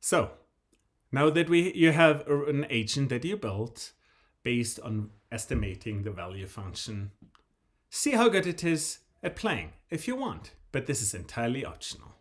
So, now that we you have an agent that you built based on estimating the value function, see how good it is at playing if you want, but this is entirely optional.